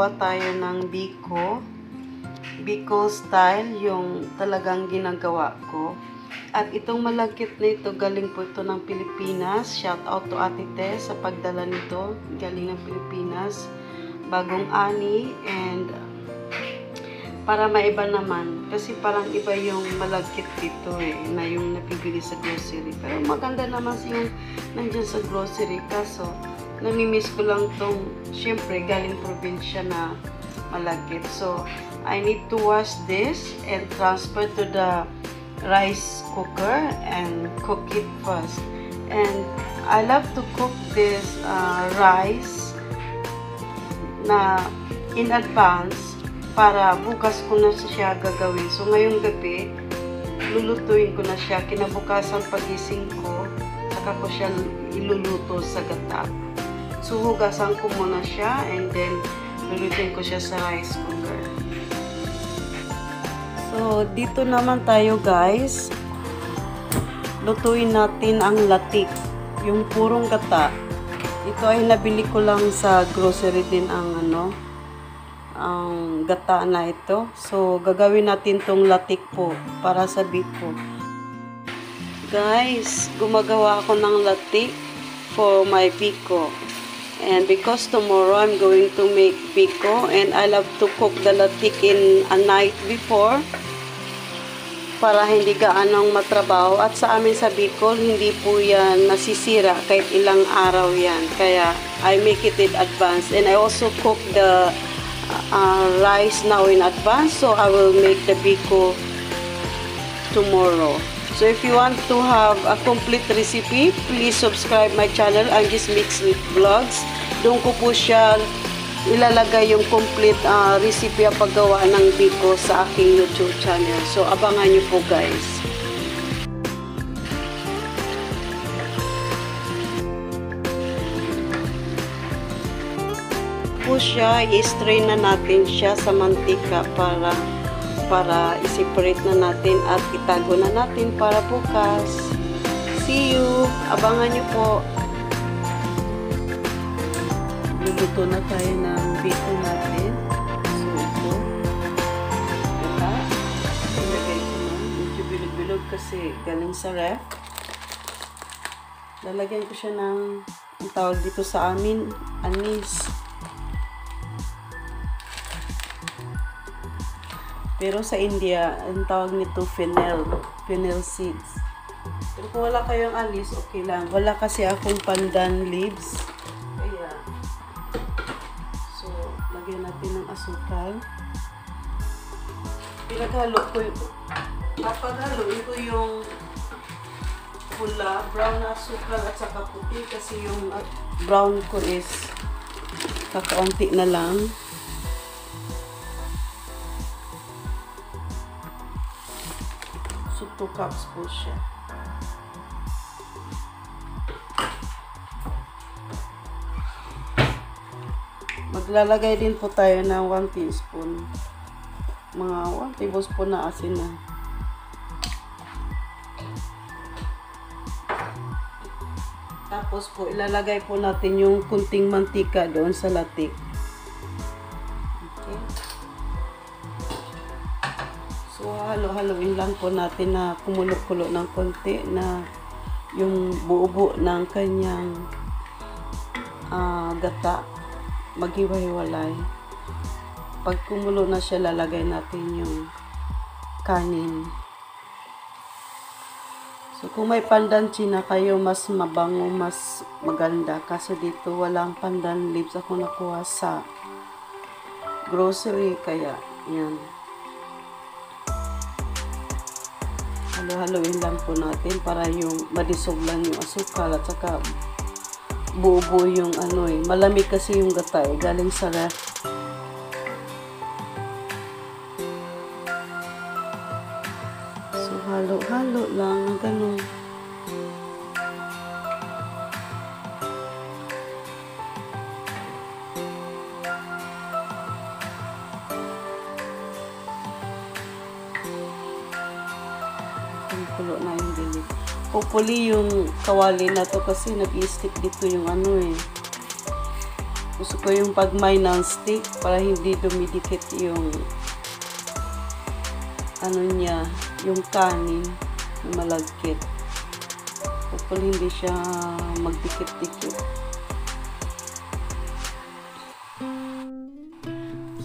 gumagawa tayo ng biko. Biko style yung talagang ginagawa ko. At itong malagkit na ito, galing po ito ng Pilipinas. Shout out to Ate Tess sa pagdala nito. Galing ng Pilipinas. Bagong ani and para maiba naman. Kasi parang iba yung malagkit dito eh, na yung napibili sa grocery. Pero maganda naman yung nandyan sa grocery. Kaso, namimiss ko lang tong, syempre, galing probinsya na malagkit. So, I need to wash this and transfer to the rice cooker and cook it first. And I love to cook this uh, rice na in advance para bukas ko na siya gagawin. So, ngayong gabi, lulutuin ko na siya. Kinabukasan pagising ko, saka ko siya iluluto sa gata. So, hugasan ko muna siya and then lulutuin ko siya sa rice cooker. So, dito naman tayo guys. Lutuin natin ang latik. Yung purong gata. Ito ay nabili ko lang sa grocery din ang ano, ang gata na ito. So, gagawin natin tong latik po para sa po. Guys, gumagawa ako ng latik for my biko. And because tomorrow I'm going to make biko and I love to cook the latik in a night before para hindi gaanong matrabaho. At sa amin sa Bicol, hindi po yan nasisira kahit ilang araw yan. Kaya I make it in advance. And I also cook the uh, rice now in advance. So I will make the biko tomorrow. So if you want to have a complete recipe, please subscribe my channel, Angie's Mix with Vlogs. Doon ko po siya ilalagay yung complete uh, recipe at paggawa ng biko sa aking YouTube channel. So abangan nyo po guys. po siya, i-strain na natin siya sa mantika para para i-separate na natin at itago na natin para bukas. See you! Abangan nyo po. Luluto na tayo ng biko natin. So, ito. Diba? Ilagay ko na. Medyo bilog-bilog kasi galing sa ref. Lalagyan ko siya ng ang tawag dito sa amin, anis. Pero sa India, ang tawag nito fennel. Fennel seeds. Pero kung wala kayong alis, okay lang. Wala kasi akong pandan leaves. Kaya, so, lagyan natin ng asukal. Pinaghalo ko yung, napaghaloin ko yung pula, brown na asukal at saka puti kasi yung uh, brown ko is kakaunti na lang. 2 cups po siya. Maglalagay din po tayo ng 1 teaspoon. Mga 1 tablespoon na asin na. Tapos po, ilalagay po natin yung kunting mantika doon sa latik. Lang po natin na kumulo-kulo ng konti na yung buo-buo ng kanyang uh, gata maghiwa-hiwalay. Pag kumulo na siya, lalagay natin yung kanin. So, kung may pandan china kayo, mas mabango, mas maganda. Kasi dito, walang pandan leaves ako nakuha sa grocery. Kaya, yan. Halo-haloin lang po natin para yung madisog lang yung asukal at saka buo-buo yung ano eh. Malamig kasi yung gata eh. Galing sa ref. So, halo-halo lang. Ganun. Hopefully yung kawali na to kasi nag-stick dito yung ano eh. Gusto ko yung pag may non-stick para hindi dumidikit yung ano niya, yung kanin na malagkit. Hopefully hindi siya magdikit-dikit.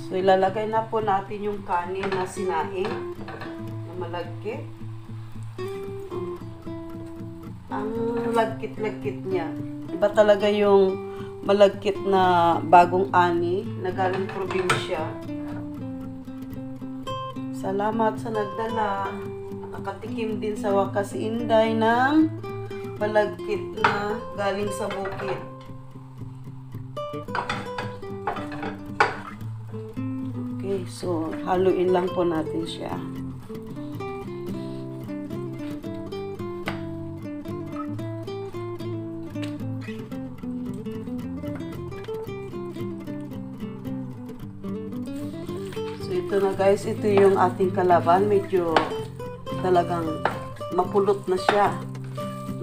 So ilalagay na po natin yung kanin na sinaing na malagkit. Ang lagkit-lagkit niya. Iba talaga yung malagkit na bagong ani na galing probinsya. Salamat sa nagdala. Nakatikim din sa wakas Inday ng malagkit na galing sa bukid. Okay, so haluin lang po natin siya. Guys, ito yung ating kalaban. Medyo talagang mapulot na siya.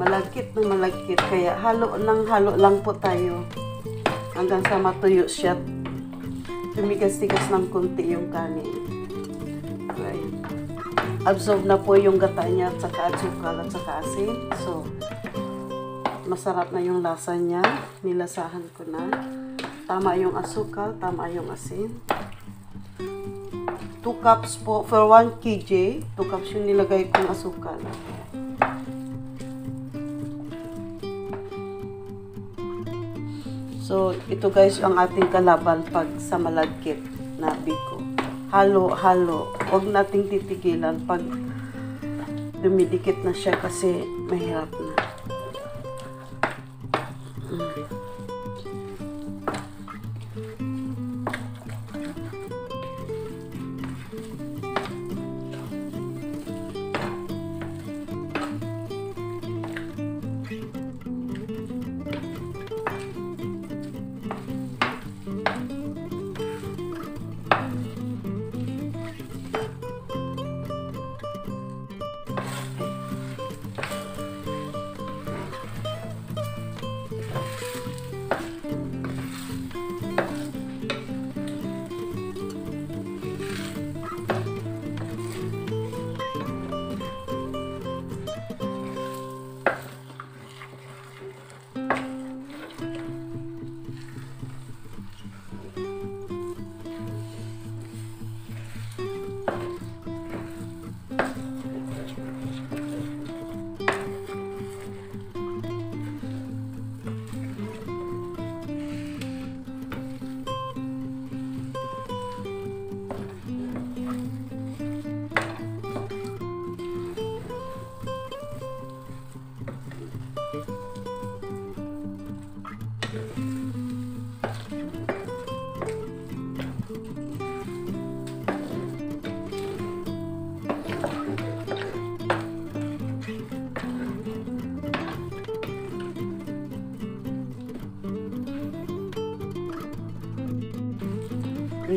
Malagkit na malagkit. Kaya halo ng halo lang po tayo. Hanggang sa matuyo siya. Tumigas-tigas ng konti yung kanin. Okay. Absorb na po yung gata niya at saka asukal at saka asin. So, masarap na yung lasa niya. Nilasahan ko na. Tama yung asukal, tama yung asin. 2 cups po for 1 kg. 2 cups yung nilagay kong asukal. So, ito guys ang ating kalaban pag sa malagkit na biko. Halo-halo. Huwag nating titigilan pag dumidikit na siya kasi mahirap na.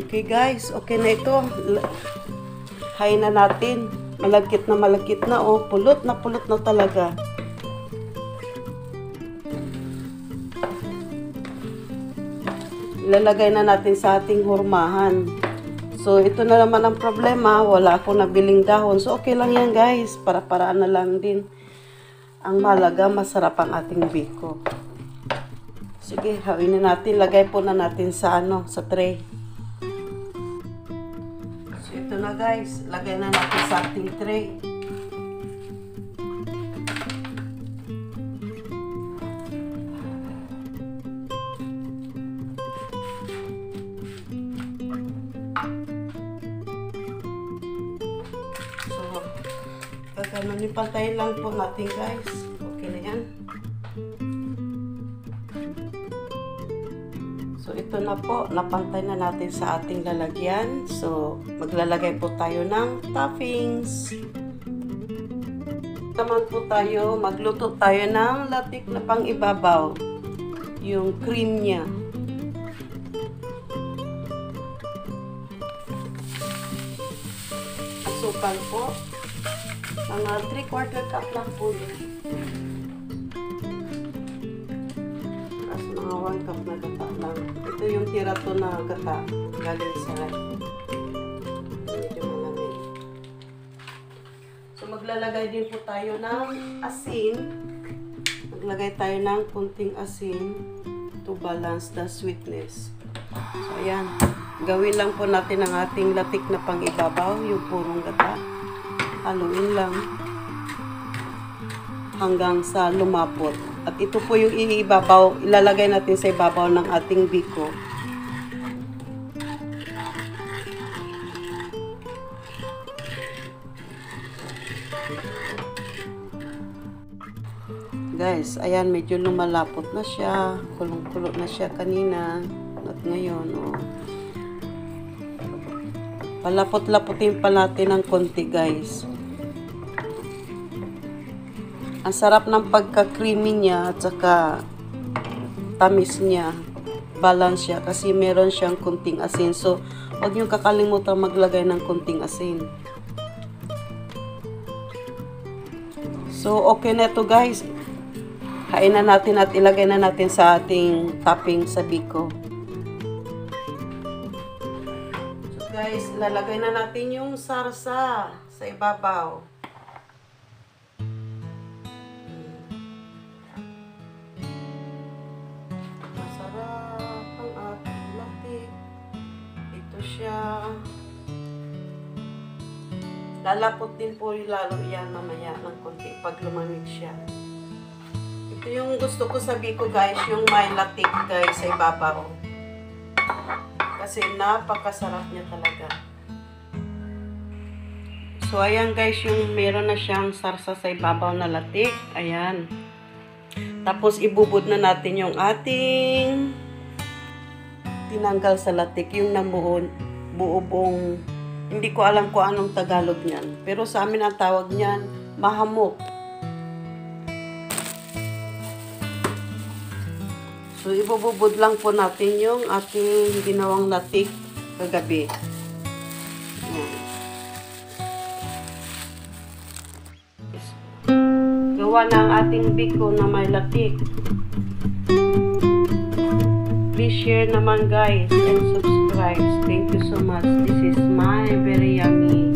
Okay guys, okay na ito. Hay na natin. Malagkit na malagkit na oh. Pulot na pulot na talaga. Ilalagay na natin sa ating hurmahan. So, ito na naman ang problema. Wala akong nabiling dahon. So, okay lang yan guys. Para-paraan na lang din. Ang malaga, masarap ang ating biko. Sige, hawin na natin. Lagay po na natin sa ano, sa tray. Na guys. Lagay na natin sa ating tray. So, gaganon pantayin lang po natin guys. Ito na po. Napantay na natin sa ating lalagyan. So, maglalagay po tayo ng toppings. Naman po tayo, magluto tayo ng latik na pang ibabaw. Yung cream niya. Asukal po. Mga 3 quarter cup lang po yun. Mga 1 cup na gata lang. Ito yung tira to na gata. Galing sa. Medyo malamig. So maglalagay din po tayo ng asin. Maglagay tayo ng kunting asin to balance the sweetness. So ayan. Gawin lang po natin ang ating latik na pangibabaw, yung purong gata. Haluin lang hanggang sa lumapot. At ito po yung iibabaw, ilalagay natin sa ibabaw ng ating biko. Guys, ayan, medyo lumalapot na siya. Kulong-kulo na siya kanina. At ngayon, oh. Palapot-laputin pa natin ng konti, guys. Ang sarap ng pagka-creamy niya at saka tamis niya. Balance siya kasi meron siyang kunting asin. So, huwag niyong kakalimutan maglagay ng kunting asin. So, okay na ito guys. Kain na natin at ilagay na natin sa ating topping sa biko. So guys, lalagay na natin yung sarsa sa ibabaw. Lalapot din po lalo yan mamaya ng konti pag lumamig siya. Ito yung gusto ko sabi ko guys, yung may latik guys sa ibabaw. Kasi napakasarap niya talaga. So ayan guys, yung meron na siyang sarsa sa ibabaw na latik. Ayan. Tapos ibubod na natin yung ating tinanggal sa latik, yung namuon, buo buong, hindi ko alam kung anong Tagalog niyan. Pero sa amin ang tawag niyan, mahamok. So, ibububod lang po natin yung ating ginawang latik kagabi. Ayan. Gawa na ang ating biko na may latik. Please share naman guys and subscribe. Thank you so much. This is my very yummy